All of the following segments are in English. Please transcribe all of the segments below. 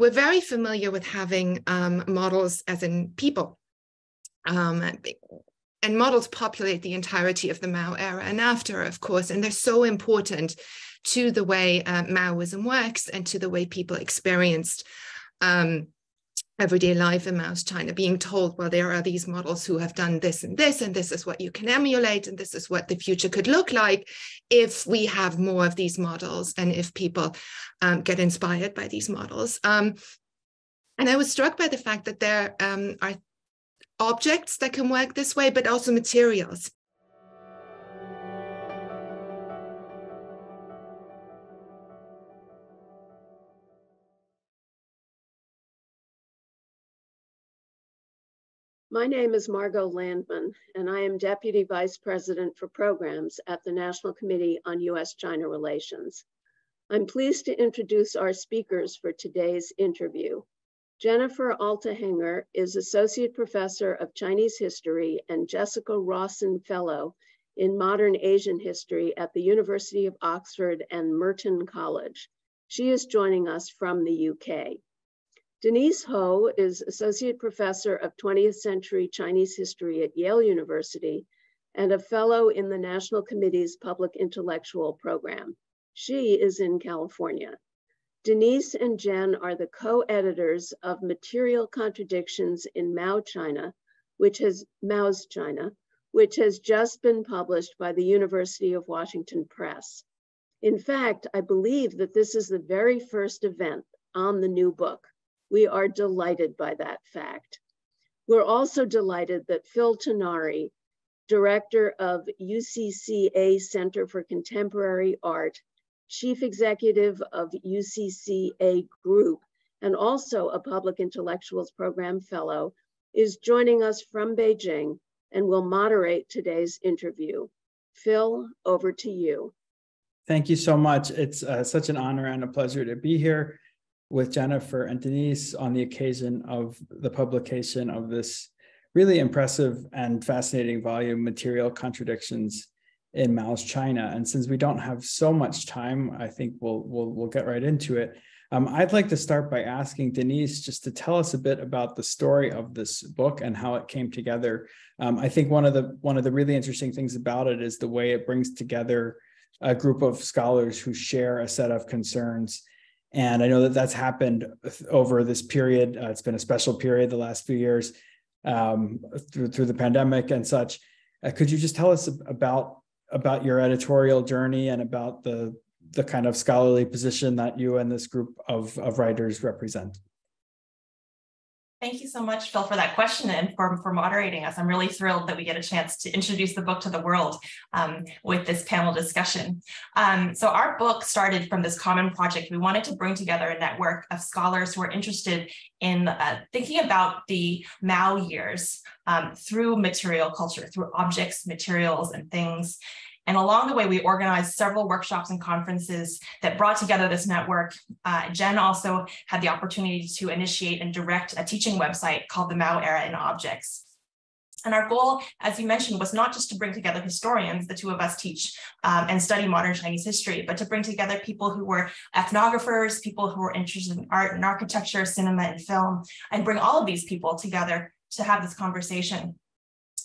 we're very familiar with having um, models as in people. Um, and models populate the entirety of the Mao era and after, of course, and they're so important to the way uh, Maoism works and to the way people experienced um, everyday life in Mao's China, being told, well, there are these models who have done this and this, and this is what you can emulate, and this is what the future could look like if we have more of these models and if people um, get inspired by these models. Um, and I was struck by the fact that there um, are objects that can work this way, but also materials. My name is Margot Landman, and I am Deputy Vice President for Programs at the National Committee on U.S.-China Relations. I'm pleased to introduce our speakers for today's interview. Jennifer Altehenger is Associate Professor of Chinese History and Jessica Rawson Fellow in Modern Asian History at the University of Oxford and Merton College. She is joining us from the UK. Denise Ho is Associate Professor of 20th Century Chinese History at Yale University and a Fellow in the National Committee's Public Intellectual Program. She is in California. Denise and Jen are the co-editors of Material Contradictions in Mao China, which has Mao's China, which has just been published by the University of Washington Press. In fact, I believe that this is the very first event on the new book. We are delighted by that fact. We're also delighted that Phil Tinari, director of UCCA Center for Contemporary Art, chief executive of UCCA Group, and also a Public Intellectuals Program Fellow, is joining us from Beijing and will moderate today's interview. Phil, over to you. Thank you so much. It's uh, such an honor and a pleasure to be here with Jennifer and Denise on the occasion of the publication of this really impressive and fascinating volume, Material Contradictions in Mao's China. And since we don't have so much time, I think we'll we'll we'll get right into it. Um, I'd like to start by asking Denise just to tell us a bit about the story of this book and how it came together. Um, I think one of the one of the really interesting things about it is the way it brings together a group of scholars who share a set of concerns and I know that that's happened over this period. Uh, it's been a special period the last few years um, through, through the pandemic and such. Uh, could you just tell us about about your editorial journey and about the the kind of scholarly position that you and this group of, of writers represent? Thank you so much, Phil, for that question and for, for moderating us. I'm really thrilled that we get a chance to introduce the book to the world um, with this panel discussion. Um, so our book started from this common project. We wanted to bring together a network of scholars who are interested in uh, thinking about the Mao years um, through material culture, through objects, materials, and things. And along the way, we organized several workshops and conferences that brought together this network. Uh, Jen also had the opportunity to initiate and direct a teaching website called the Mao Era in Objects. And our goal, as you mentioned, was not just to bring together historians, the two of us teach um, and study modern Chinese history, but to bring together people who were ethnographers, people who were interested in art and architecture, cinema and film, and bring all of these people together to have this conversation.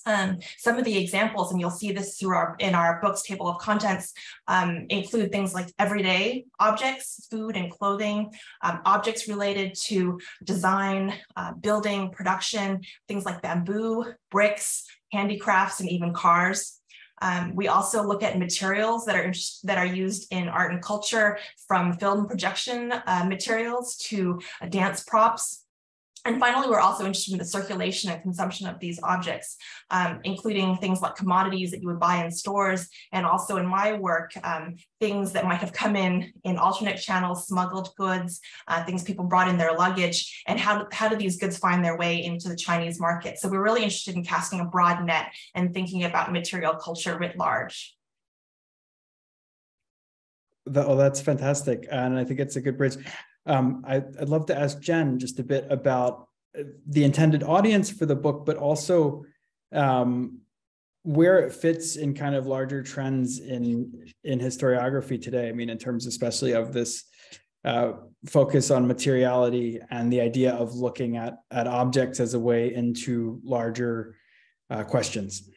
Um, some of the examples, and you'll see this through our in our books table of contents, um, include things like everyday objects, food and clothing, um, objects related to design, uh, building, production, things like bamboo, bricks, handicrafts, and even cars. Um, we also look at materials that are that are used in art and culture, from film projection uh, materials to uh, dance props, and finally, we're also interested in the circulation and consumption of these objects, um, including things like commodities that you would buy in stores, and also in my work, um, things that might have come in in alternate channels, smuggled goods, uh, things people brought in their luggage, and how, how do these goods find their way into the Chinese market? So we're really interested in casting a broad net and thinking about material culture writ large. oh, that's fantastic. And I think it's a good bridge. Um, I, would love to ask Jen just a bit about uh, the intended audience for the book, but also um, where it fits in kind of larger trends in in historiography today. I mean, in terms especially of this uh, focus on materiality and the idea of looking at, at objects as a way into larger uh, questions.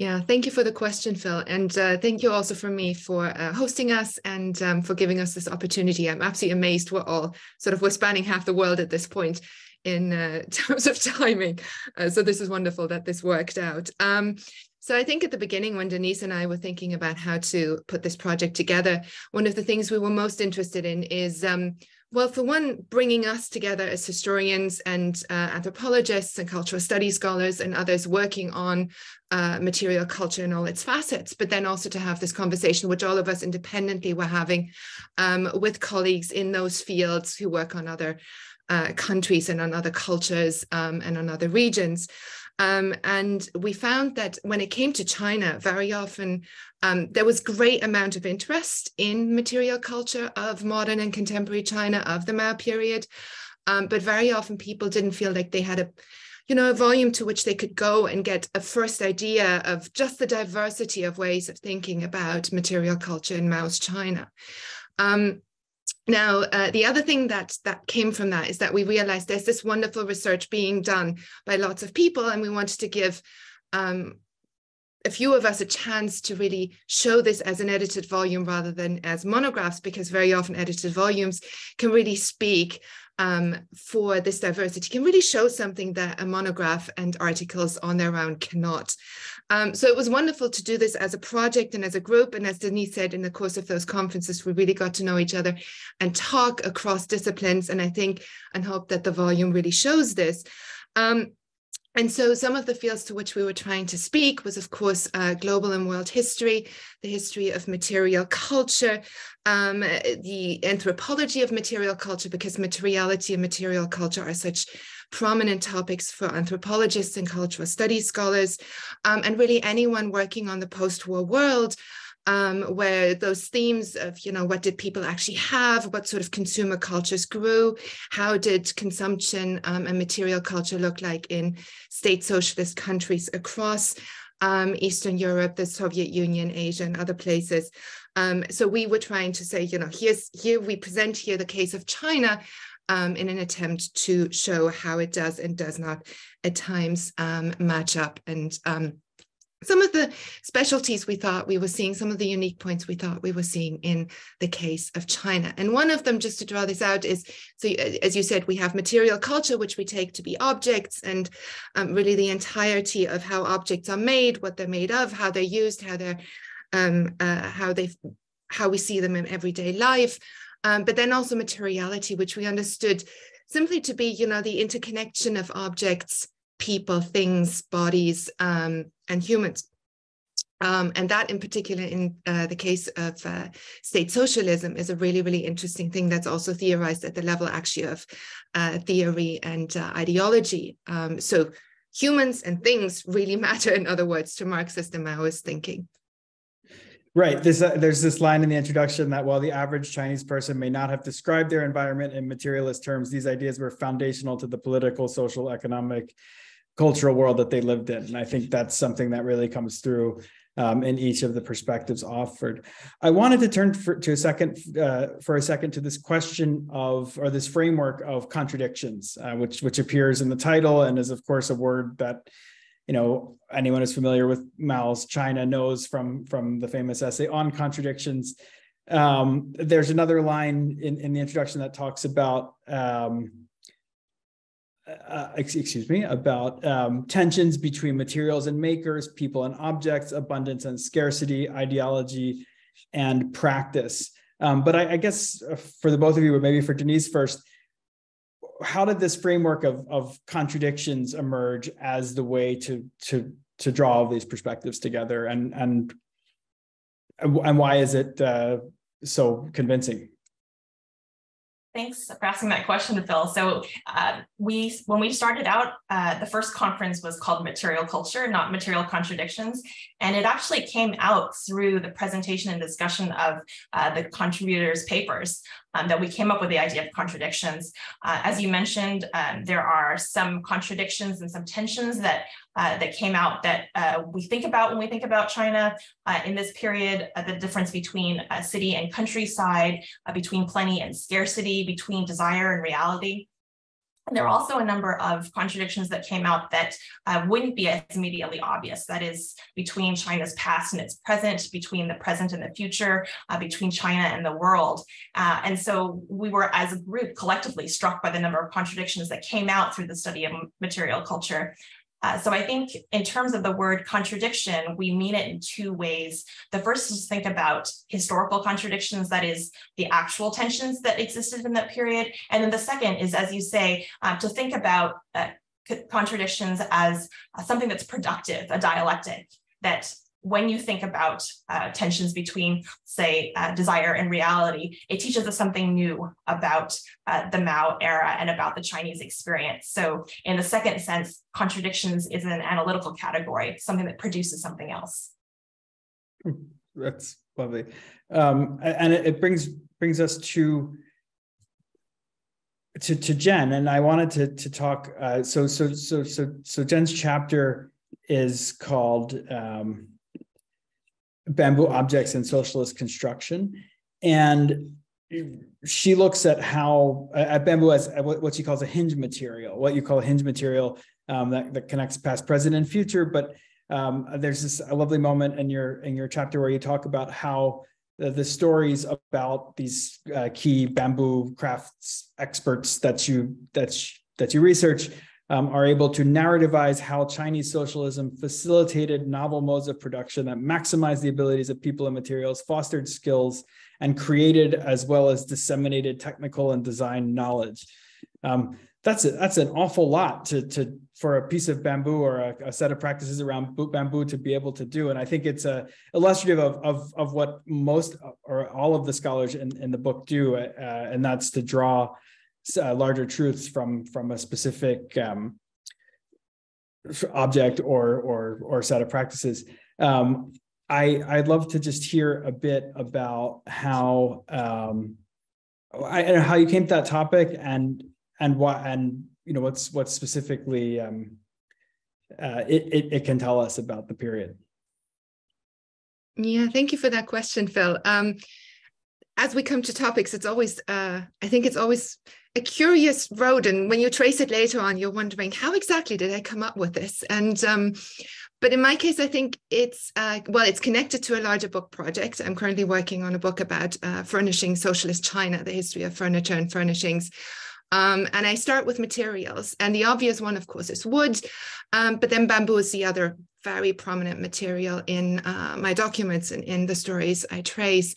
Yeah, thank you for the question, Phil. And uh, thank you also for me for uh, hosting us and um, for giving us this opportunity. I'm absolutely amazed we're all sort of, we're spanning half the world at this point in uh, terms of timing. Uh, so this is wonderful that this worked out. Um, so I think at the beginning, when Denise and I were thinking about how to put this project together, one of the things we were most interested in is um, well, for one, bringing us together as historians and uh, anthropologists and cultural studies scholars and others working on uh, material culture in all its facets, but then also to have this conversation, which all of us independently were having um, with colleagues in those fields who work on other uh, countries and on other cultures um, and on other regions. Um, and we found that when it came to China, very often um, there was great amount of interest in material culture of modern and contemporary China of the Mao period. Um, but very often people didn't feel like they had a, you know, a volume to which they could go and get a first idea of just the diversity of ways of thinking about material culture in Mao's China. Um, now, uh, the other thing that that came from that is that we realized there's this wonderful research being done by lots of people, and we wanted to give um, a few of us a chance to really show this as an edited volume rather than as monographs, because very often edited volumes can really speak um, for this diversity, can really show something that a monograph and articles on their own cannot. Um, so it was wonderful to do this as a project and as a group. And as Denise said, in the course of those conferences, we really got to know each other and talk across disciplines. And I think and hope that the volume really shows this. Um, and so some of the fields to which we were trying to speak was, of course, uh, global and world history, the history of material culture, um, the anthropology of material culture, because materiality and material culture are such prominent topics for anthropologists and cultural studies scholars, um, and really anyone working on the post-war world um, where those themes of, you know, what did people actually have, what sort of consumer cultures grew, how did consumption um, and material culture look like in state socialist countries across um, Eastern Europe, the Soviet Union, Asia, and other places. Um, so we were trying to say, you know, here's here we present here the case of China, um, in an attempt to show how it does and does not at times um, match up. And um, some of the specialties we thought we were seeing, some of the unique points we thought we were seeing in the case of China. And one of them, just to draw this out, is so as you said, we have material culture, which we take to be objects, and um, really the entirety of how objects are made, what they're made of, how they're used, how they're um, uh, how they how we see them in everyday life um, but then also materiality, which we understood simply to be, you know, the interconnection of objects, people, things, bodies, um, and humans. Um, and that in particular in uh, the case of uh, state socialism is a really, really interesting thing that's also theorized at the level actually of uh, theory and uh, ideology. Um, so humans and things really matter, in other words, to Marxist and Maoist thinking. Right. This, uh, there's this line in the introduction that while the average Chinese person may not have described their environment in materialist terms, these ideas were foundational to the political, social, economic, cultural world that they lived in. And I think that's something that really comes through um, in each of the perspectives offered. I wanted to turn for, to a second uh, for a second to this question of or this framework of contradictions, uh, which which appears in the title and is of course a word that you know anyone who's familiar with Mao's China knows from from the famous essay on contradictions. Um, there's another line in, in the introduction that talks about um, uh, excuse me about um, tensions between materials and makers, people and objects, abundance and scarcity, ideology and practice. Um, but I, I, guess uh, for the both of you, but maybe for Denise first, how did this framework of, of contradictions emerge as the way to to to draw all these perspectives together and and and why is it uh, so convincing Thanks for asking that question, Phil. So uh, we, when we started out, uh, the first conference was called Material Culture, not Material Contradictions, and it actually came out through the presentation and discussion of uh, the contributors' papers. Um, that we came up with the idea of contradictions. Uh, as you mentioned, um, there are some contradictions and some tensions that uh, that came out that uh, we think about when we think about China uh, in this period, uh, the difference between city and countryside, uh, between plenty and scarcity, between desire and reality. There are also a number of contradictions that came out that uh, wouldn't be as immediately obvious. That is between China's past and its present, between the present and the future, uh, between China and the world. Uh, and so we were, as a group, collectively struck by the number of contradictions that came out through the study of material culture. Uh, so I think in terms of the word contradiction, we mean it in two ways. The first is to think about historical contradictions, that is the actual tensions that existed in that period. And then the second is, as you say, uh, to think about uh, contradictions as uh, something that's productive, a dialectic that when you think about uh, tensions between, say, uh, desire and reality, it teaches us something new about uh, the Mao era and about the Chinese experience. So, in the second sense, contradictions is an analytical category, something that produces something else. That's lovely, um, and it, it brings brings us to to to Jen, and I wanted to to talk. Uh, so so so so so Jen's chapter is called. Um, bamboo objects in socialist construction. And she looks at how at bamboo as what she calls a hinge material, what you call a hinge material um, that, that connects past, present, and future. But um, there's this a lovely moment in your in your chapter where you talk about how the, the stories about these uh, key bamboo crafts experts that you that that you research um, are able to narrativize how Chinese socialism facilitated novel modes of production that maximized the abilities of people and materials, fostered skills, and created as well as disseminated technical and design knowledge. Um, that's a, that's an awful lot to, to for a piece of bamboo or a, a, set of practices around bamboo to be able to do. And I think it's a illustrative of, of, of what most or all of the scholars in, in the book do, uh, and that's to draw uh, larger truths from from a specific um, object or or or set of practices. Um, I I'd love to just hear a bit about how um, I, how you came to that topic and and what and you know what's what specifically um, uh, it, it it can tell us about the period. Yeah, thank you for that question, Phil. Um, as we come to topics, it's always uh, I think it's always a curious road and when you trace it later on you're wondering how exactly did i come up with this? And um, but in my case i think it's uh, well it's connected to a larger book project. I'm currently working on a book about uh, furnishing socialist china the history of furniture and furnishings. Um, and i start with materials and the obvious one of course is wood. Um, but then bamboo is the other very prominent material in uh, my documents and in the stories i trace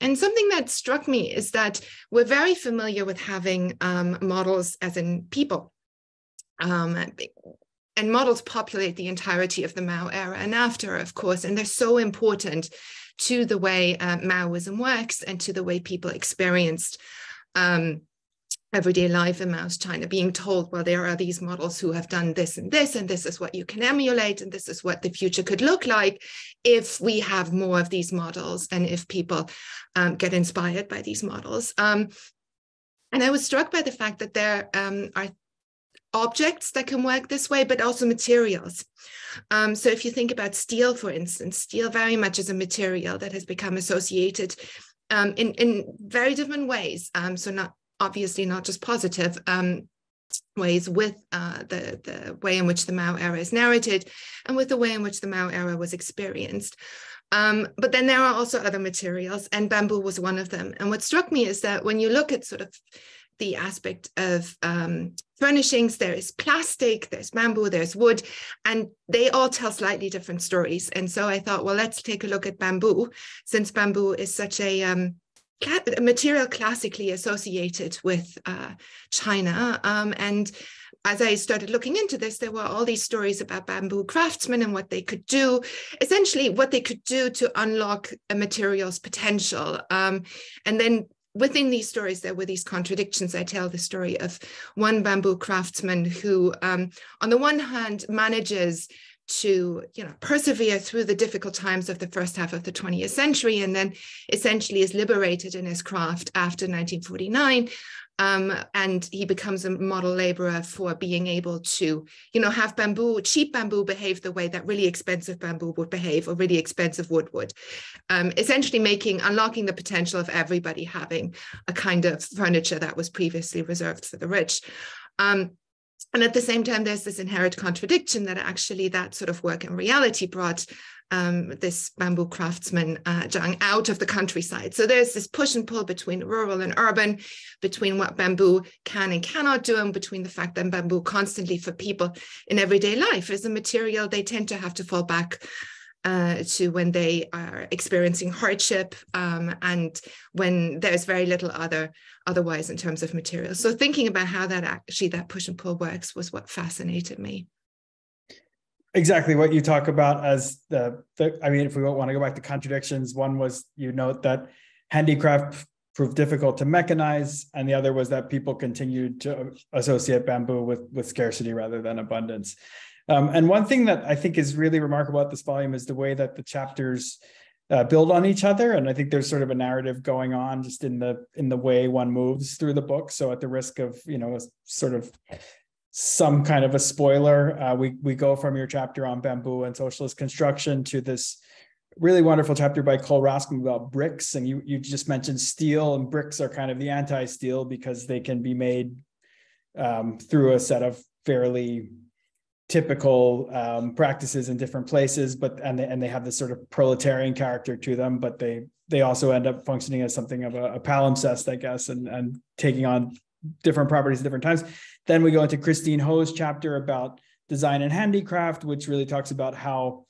and something that struck me is that we're very familiar with having um, models as in people. Um, and models populate the entirety of the Mao era and after, of course, and they're so important to the way uh, Maoism works and to the way people experienced um, everyday life in Mao's China, being told, well, there are these models who have done this and this, and this is what you can emulate, and this is what the future could look like if we have more of these models and if people um, get inspired by these models. Um, and I was struck by the fact that there um, are objects that can work this way, but also materials. Um, so if you think about steel, for instance, steel very much is a material that has become associated um, in, in very different ways. Um, so not obviously not just positive um, ways with uh, the, the way in which the Mao era is narrated and with the way in which the Mao era was experienced. Um, but then there are also other materials, and bamboo was one of them. And what struck me is that when you look at sort of the aspect of um, furnishings, there is plastic, there's bamboo, there's wood, and they all tell slightly different stories. And so I thought, well, let's take a look at bamboo, since bamboo is such a um, a material classically associated with uh, China. Um, and as I started looking into this, there were all these stories about bamboo craftsmen and what they could do, essentially what they could do to unlock a material's potential. Um, and then within these stories, there were these contradictions. I tell the story of one bamboo craftsman who, um, on the one hand, manages to you know persevere through the difficult times of the first half of the 20th century and then essentially is liberated in his craft after 1949 um, and he becomes a model laborer for being able to, you know, have bamboo, cheap bamboo behave the way that really expensive bamboo would behave or really expensive wood would. Um, essentially making, unlocking the potential of everybody having a kind of furniture that was previously reserved for the rich. Um, and at the same time, there's this inherent contradiction that actually that sort of work in reality brought um, this bamboo craftsman uh, Zhang out of the countryside. So there's this push and pull between rural and urban, between what bamboo can and cannot do, and between the fact that bamboo constantly for people in everyday life is a material they tend to have to fall back uh, to when they are experiencing hardship um, and when there's very little other otherwise in terms of materials. So thinking about how that actually that push and pull works was what fascinated me exactly what you talk about as the, the i mean if we want to go back to contradictions one was you note that handicraft proved difficult to mechanize and the other was that people continued to associate bamboo with with scarcity rather than abundance um, and one thing that i think is really remarkable about this volume is the way that the chapters uh, build on each other and i think there's sort of a narrative going on just in the in the way one moves through the book so at the risk of you know sort of some kind of a spoiler. Uh, we we go from your chapter on bamboo and socialist construction to this really wonderful chapter by Cole Roskam about bricks, and you you just mentioned steel, and bricks are kind of the anti-steel because they can be made um, through a set of fairly typical um, practices in different places, but and they, and they have this sort of proletarian character to them, but they they also end up functioning as something of a, a palimpsest, I guess, and and taking on different properties at different times. Then we go into Christine Ho's chapter about design and handicraft, which really talks about how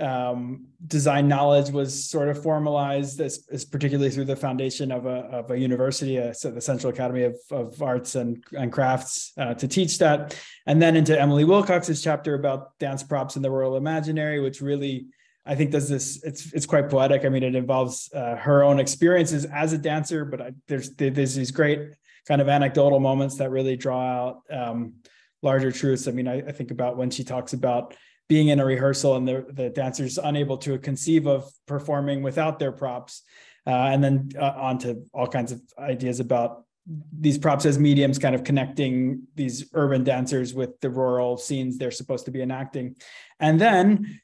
um, design knowledge was sort of formalized, as, as, particularly through the foundation of a, of a university, uh, so the Central Academy of, of Arts and, and Crafts, uh, to teach that. And then into Emily Wilcox's chapter about dance props in the Rural Imaginary, which really I think does this. It's it's quite poetic. I mean, it involves uh, her own experiences as a dancer, but I, there's there's these great kind of anecdotal moments that really draw out um, larger truths. I mean, I, I, think about when she talks about being in a rehearsal and the, the dancers unable to conceive of performing without their props, uh, and then uh, on to all kinds of ideas about these props as mediums kind of connecting these urban dancers with the rural scenes they're supposed to be enacting. And then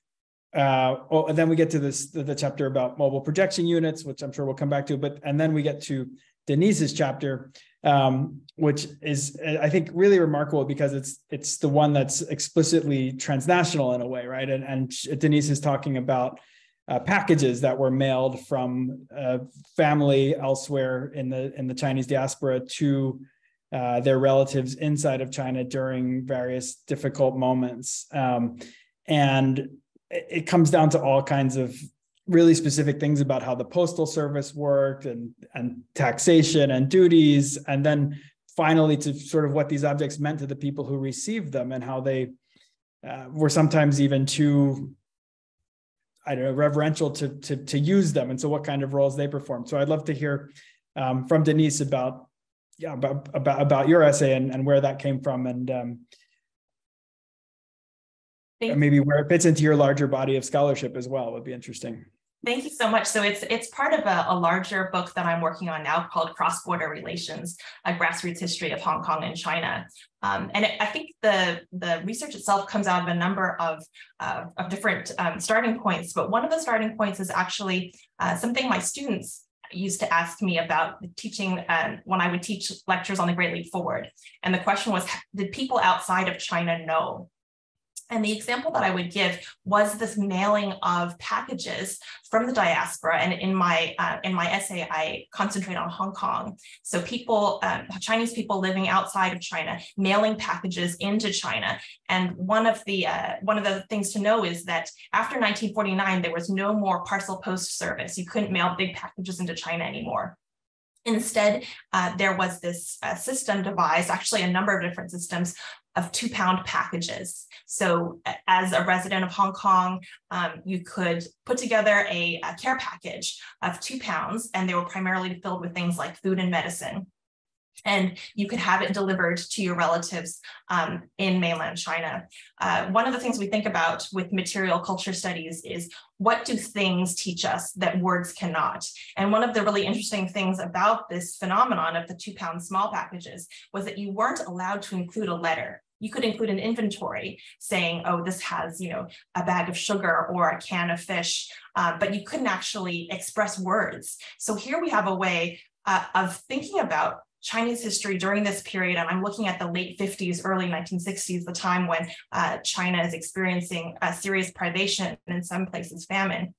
uh, oh, and then we get to this the, the, chapter about mobile projection units which i'm sure we'll come back to but and then we get to denise's chapter um, which is I think really remarkable because it's it's the one that's explicitly transnational in a way, right? And, and Denise is talking about uh, packages that were mailed from a family elsewhere in the in the Chinese diaspora to uh, their relatives inside of China during various difficult moments, um, and it, it comes down to all kinds of really specific things about how the postal service worked and and taxation and duties and then finally to sort of what these objects meant to the people who received them and how they uh, were sometimes even too I don't know reverential to to to use them and so what kind of roles they performed so I'd love to hear um, from Denise about yeah about about about your essay and, and where that came from and um, maybe where it fits into your larger body of scholarship as well would be interesting. Thank you so much. So it's it's part of a, a, larger book that I'm working on now called Cross-Border Relations, a grassroots history of Hong Kong and China. Um, and it, I think the, the research itself comes out of a number of, uh, of different um, starting points, but one of the starting points is actually uh, something my students used to ask me about teaching uh, when I would teach lectures on the Great Leap Forward. And the question was, did people outside of China know and the example that I would give was this mailing of packages from the diaspora. And in my uh, in my essay, I concentrate on Hong Kong. So people, um, Chinese people living outside of China, mailing packages into China. And one of the uh, one of the things to know is that after 1949, there was no more parcel post service. You couldn't mail big packages into China anymore. Instead, uh, there was this uh, system devised, actually a number of different systems of two pound packages. So as a resident of Hong Kong, um, you could put together a, a, care package of two pounds and they were primarily filled with things like food and medicine. And you could have it delivered to your relatives um, in mainland China. Uh, one of the things we think about with material culture studies is what do things teach us that words cannot? And one of the really interesting things about this phenomenon of the two pound small packages was that you weren't allowed to include a letter you could include an inventory saying, oh, this has, you know, a bag of sugar or a can of fish, uh, but you couldn't actually express words. So here we have a way uh, of thinking about Chinese history during this period, and I'm looking at the late 50s, early 1960s, the time when uh, China is experiencing a serious privation and in some places famine.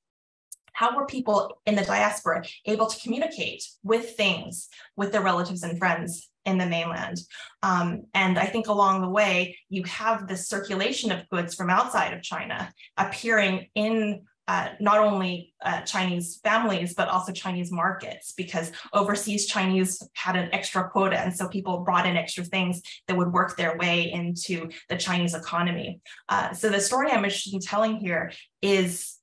How were people in the diaspora able to communicate with things with their relatives and friends in the mainland. Um, and I think along the way, you have this circulation of goods from outside of China appearing in uh, not only uh, Chinese families, but also Chinese markets, because overseas Chinese had an extra quota. And so people brought in extra things that would work their way into the Chinese economy. Uh, so the story I'm interested in telling here is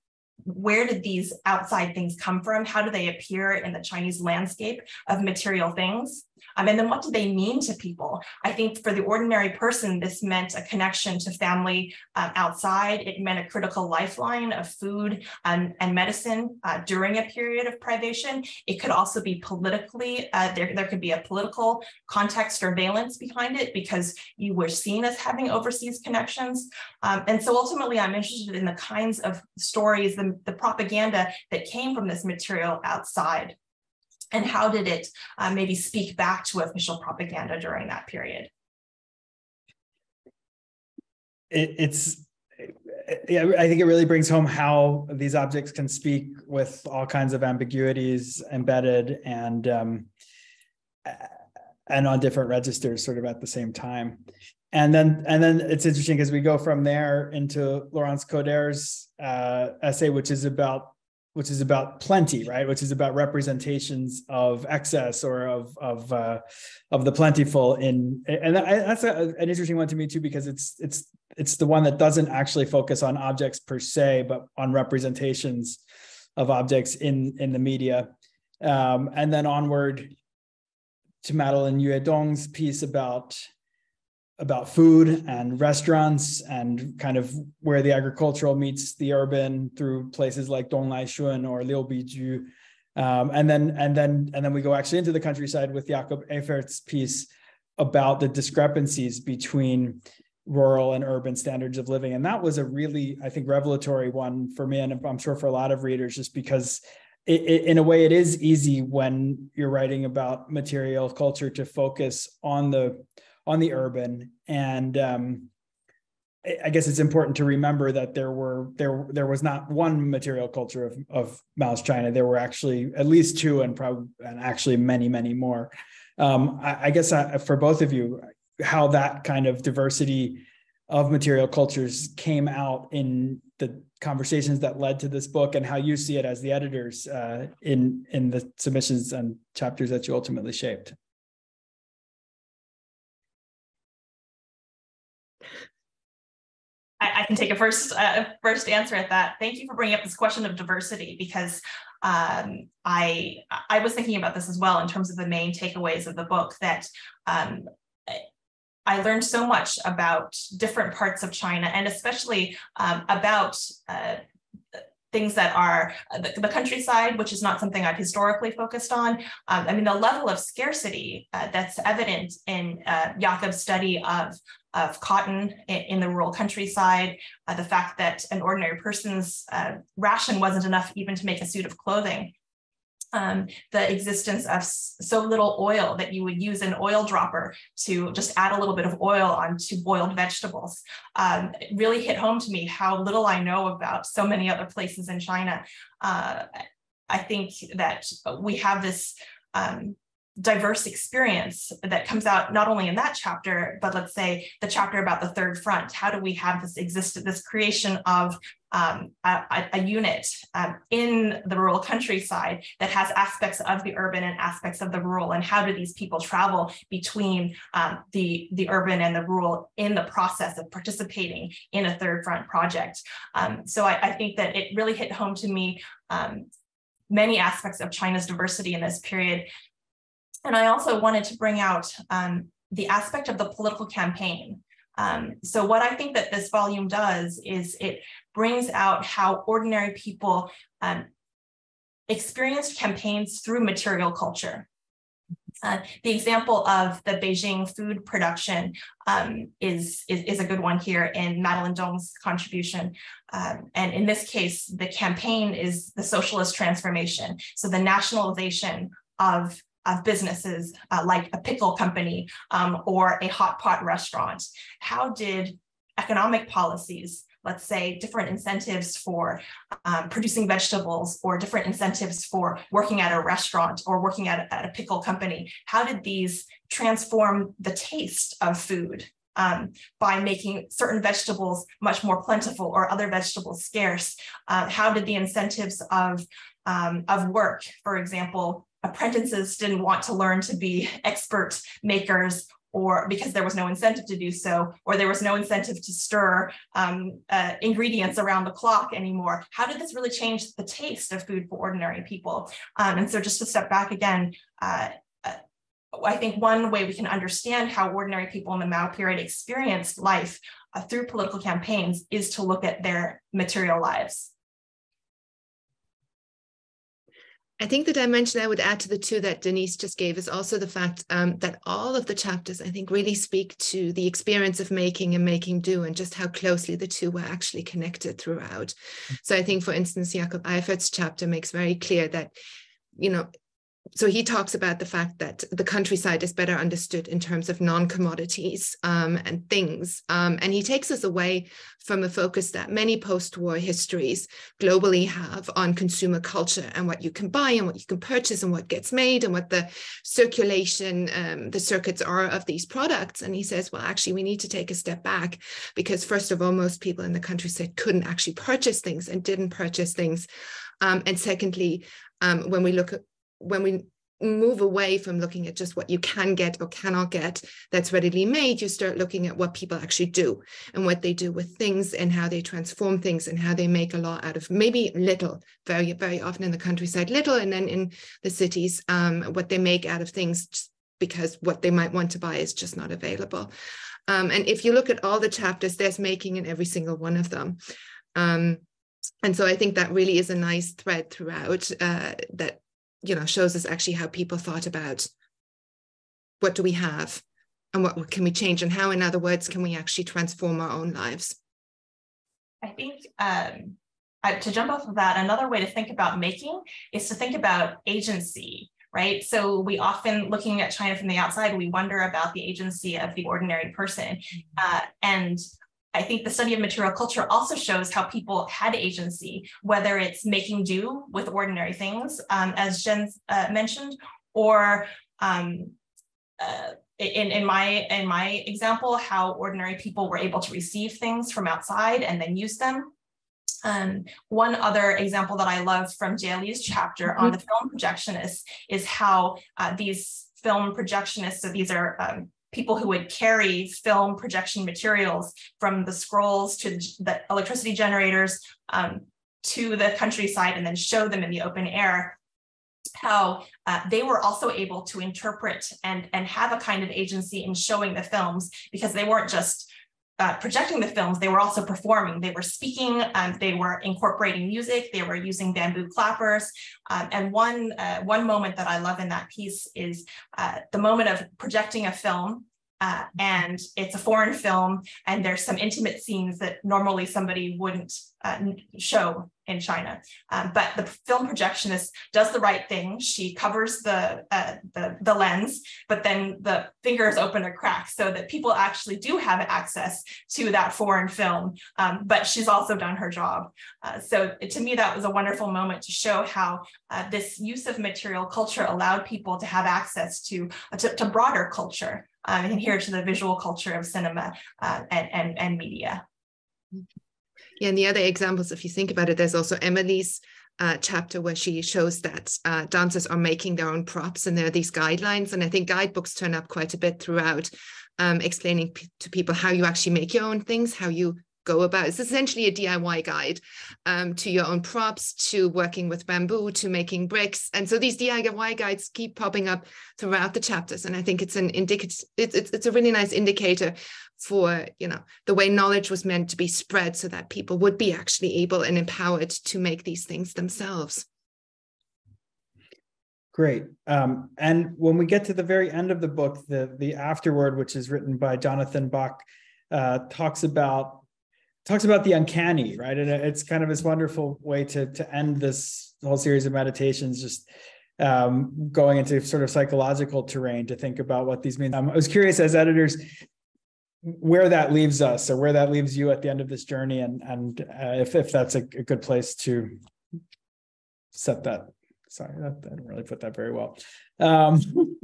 where did these outside things come from? How do they appear in the Chinese landscape of material things? Um, and then what do they mean to people? I think for the ordinary person, this meant a connection to family um, outside. It meant a critical lifeline of food um, and medicine uh, during a period of privation. It could also be politically, uh, there, there could be a political context or valence behind it because you were seen as having overseas connections. Um, and so ultimately, I'm interested in the kinds of stories, the, the propaganda that came from this material outside and how did it uh, maybe speak back to official propaganda during that period? It, it's yeah, I think it really brings home how these objects can speak with all kinds of ambiguities embedded and um, and on different registers, sort of at the same time. And then and then it's interesting because we go from there into Laurence Coderre's uh, essay, which is about which is about plenty, right? Which is about representations of excess or of of uh, of the plentiful in, and that's a, an interesting one to me too because it's it's it's the one that doesn't actually focus on objects per se, but on representations of objects in in the media, um, and then onward to Madeleine Yue Dong's piece about about food and restaurants and kind of where the agricultural meets the urban through places like Donglai or Liubiju. Um, and then and then and then we go actually into the countryside with Jakob Eyferth's piece about the discrepancies between rural and urban standards of living. And that was a really, I think, revelatory one for me, and I'm sure for a lot of readers, just because it, it, in a way it is easy when you're writing about material culture to focus on the on the urban and um, I guess it's important to remember that there were there there was not one material culture of of Mao's China. There were actually at least two, and probably and actually many many more. Um, I, I, guess I, for both of you, how that kind of diversity of material cultures came out in the conversations that led to this book, and how you see it as the editors uh, in in the submissions and chapters that you ultimately shaped. I, can take a first uh, first answer at that. Thank you for bringing up this question of diversity because um, I I was thinking about this as well in terms of the main takeaways of the book that um, I learned so much about different parts of China and especially um, about uh, things that are the, the, countryside, which is not something I've historically focused on. Um, I mean, the level of scarcity uh, that's evident in uh, Jakob's study of of cotton in, in the rural countryside, uh, the fact that an ordinary person's uh, ration wasn't enough even to make a suit of clothing. Um, the existence of so little oil that you would use an oil dropper to just add a little bit of oil onto boiled vegetables. Um, really hit home to me how little I know about so many other places in China. Uh, I think that we have this um, diverse experience that comes out not only in that chapter, but let's say the chapter about the third front. How do we have this exist, this creation of um, a, a, unit um, in the rural countryside that has aspects of the urban and aspects of the rural, and how do these people travel between um, the the urban and the rural in the process of participating in a third front project? Um, so I, I, think that it really hit home to me um, many aspects of China's diversity in this period And I also wanted to bring out um, the aspect of the political campaign. Um, so what I think that this volume does is it brings out how ordinary people um, experienced campaigns through material culture. Uh, the example of the Beijing food production um, is, is, is, a good one here in Madeleine Dong's contribution. Um, and in this case, the campaign is the socialist transformation. So the nationalization of, of businesses uh, like a pickle company um, or a hot pot restaurant. How did economic policies let's say, different incentives for um, producing vegetables or different incentives for working at a restaurant or working at a, at a pickle company? How did these transform the taste of food um, by making certain vegetables much more plentiful or other vegetables scarce? Uh, how did the incentives of, um, of work, for example, apprentices didn't want to learn to be expert makers or because there was no incentive to do so, or there was no incentive to stir um, uh, ingredients around the clock anymore. How did this really change the taste of food for ordinary people? Um, and so just to step back again, uh, uh, I think one way we can understand how ordinary people in the Mao period experienced life uh, through political campaigns is to look at their material lives. I think the dimension I would add to the two that Denise just gave is also the fact um, that all of the chapters, I think, really speak to the experience of making and making do and just how closely the two were actually connected throughout. So I think, for instance, Jakob Eyferth's chapter makes very clear that, you know, so he talks about the fact that the countryside is better understood in terms of non-commodities um, and things um, and he takes us away from a focus that many post-war histories globally have on consumer culture and what you can buy and what you can purchase and what gets made and what the circulation um, the circuits are of these products. And he says well actually we need to take a step back because first of all most people in the countryside couldn't actually purchase things and didn't purchase things um, and secondly um, when we look at when we move away from looking at just what you can get or cannot get that's readily made, you start looking at what people actually do and what they do with things and how they transform things and how they make a lot out of maybe little, very, very often in the countryside, little, and then in the cities, um, what they make out of things because what they might want to buy is just not available. Um, and if you look at all the chapters, there's making in every single one of them. Um, and so I think that really is a nice thread throughout uh, that you know shows us actually how people thought about what do we have and what, can we change and how in other words can we actually transform our own lives? I think um, I, to jump off of that another way to think about making is to think about agency right? So we often looking at china from the outside we wonder about the agency of the ordinary person. Mm-hmm. uh, and I think the study of material culture also shows how people had agency, whether it's making do with ordinary things, um, as Jen uh, mentioned, or um, uh, in, in my in my example, how ordinary people were able to receive things from outside and then use them. Um, one other example that I love from Jia chapter mm -hmm. on the film projectionists is how uh, these film projectionists, so these are um, people who would carry film projection materials from the scrolls to the electricity generators um, to the countryside and then show them in the open air how uh, they were also able to interpret and, and have a kind of agency in showing the films because they weren't just uh, projecting the films, they were also performing. They were speaking, um, they were incorporating music, they were using bamboo clappers. Um, and one, uh, one moment that I love in that piece is uh, the moment of projecting a film uh, and it's a foreign film and there's some intimate scenes that normally somebody wouldn't uh, show in China. Um, but the film projectionist does the right thing. She covers the, uh, the, the lens, but then the fingers open a crack so that people actually do have access to that foreign film. Um, but she's also done her job. Uh, so to me, that was a wonderful moment to show how uh, this use of material culture allowed people to have access to, to, to broader culture um, and here to the visual culture of cinema uh, and, and, and media. Yeah, and the other examples, if you think about it, there's also Emily's uh, chapter where she shows that uh, dancers are making their own props and there are these guidelines. And I think guidebooks turn up quite a bit throughout, um, explaining to people how you actually make your own things, how you go about. It's essentially a DIY guide um, to your own props, to working with bamboo, to making bricks. And so these DIY guides keep popping up throughout the chapters. And I think it's an indicator, it's, it's, it's a really nice indicator for, you know, the way knowledge was meant to be spread so that people would be actually able and empowered to make these things themselves. Great. Um, and when we get to the very end of the book, the the afterword, which is written by Jonathan Bach, uh, talks about talks about the uncanny, right? And it's kind of this wonderful way to to end this whole series of meditations, just um, going into sort of psychological terrain to think about what these mean. Um, I was curious as editors where that leaves us or where that leaves you at the end of this journey and and uh, if, if that's a, a good place to set that sorry, I didn't really put that very well. Um,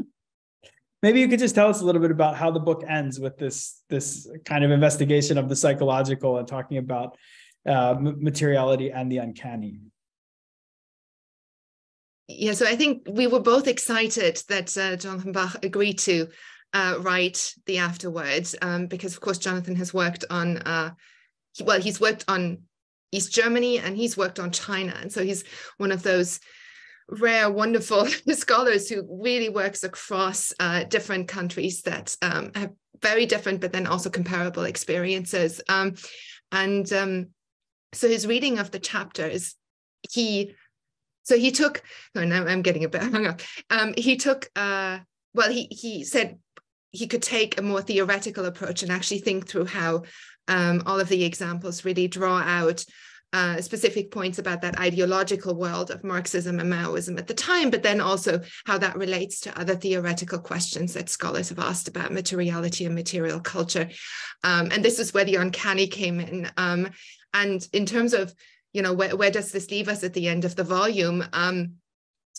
maybe you could just tell us a little bit about how the book ends with this this kind of investigation of the psychological and talking about uh, materiality and the uncanny. Yeah, so I think we were both excited that uh, Jonathan Bach agreed to uh, write the afterwards um, because, of course, Jonathan has worked on, uh, well, he's worked on East Germany and he's worked on China. And so he's one of those rare, wonderful scholars who really works across uh, different countries that um, have very different, but then also comparable experiences. Um, and um, so his reading of the chapters, he, so he took, oh, I'm getting a bit hung up. Um, he took, uh, well, he he said he could take a more theoretical approach and actually think through how um, all of the examples really draw out uh, specific points about that ideological world of Marxism and Maoism at the time, but then also how that relates to other theoretical questions that scholars have asked about materiality and material culture. Um, and this is where the uncanny came in. Um, and in terms of, you know, where, where does this leave us at the end of the volume? Um,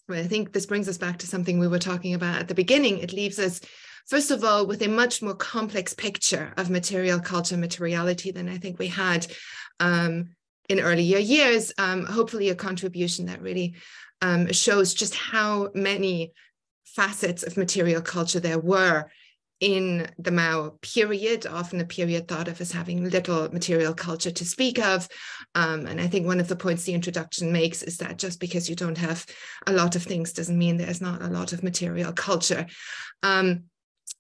I think this brings us back to something we were talking about at the beginning. It leaves us first of all, with a much more complex picture of material culture materiality than I think we had um, in earlier years, um, hopefully a contribution that really um, shows just how many facets of material culture there were in the Mao period, often a period thought of as having little material culture to speak of. Um, and I think one of the points the introduction makes is that just because you don't have a lot of things doesn't mean there's not a lot of material culture. Um,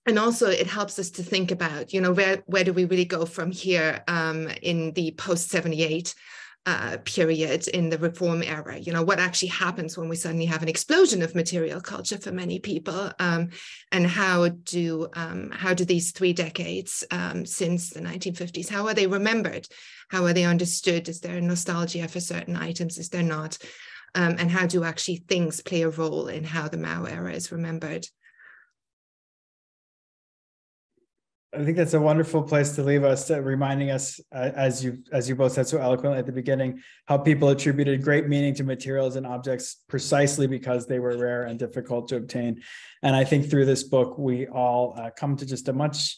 and also it helps us to think about, you know, where, where do we really go from here um, in the post 78 uh, period in the reform era. You know, what actually happens when we suddenly have an explosion of material culture for many people, um, and how do um, how do these three decades um, since the 1950s how are they remembered? How are they understood? Is there nostalgia for certain items? Is there not? Um, and how do actually things play a role in how the Mao era is remembered? I think that's a wonderful place to leave us, uh, reminding us, uh, as you as you both said so eloquently at the beginning, how people attributed great meaning to materials and objects precisely because they were rare and difficult to obtain. And I think through this book, we all uh, come to just a much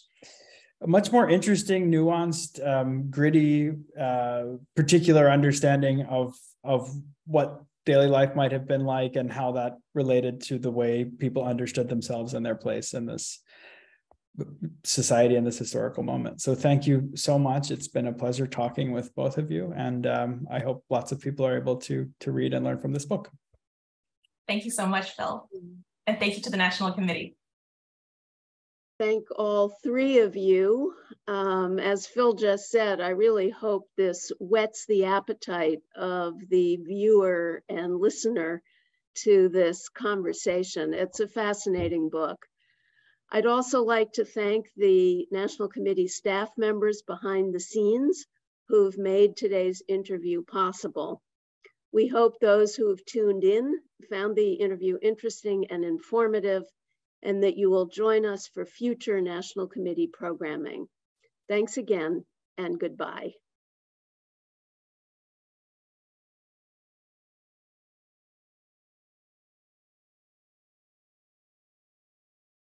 a much more interesting, nuanced, um, gritty, uh, particular understanding of of what daily life might have been like and how that related to the way people understood themselves and their place in this society in this historical moment. So thank you so much. It's been a pleasure talking with both of you, and um, I hope lots of people are able to to read and learn from this book. Thank you so much, Phil, and thank you to the National Committee. Thank all three of you. Um, as Phil just said, I really hope this whets the appetite of the viewer and listener to this conversation. It's a fascinating book. I'd also like to thank the National Committee staff members behind the scenes who've made today's interview possible. We hope those who have tuned in found the interview interesting and informative and that you will join us for future National Committee programming. Thanks again and goodbye.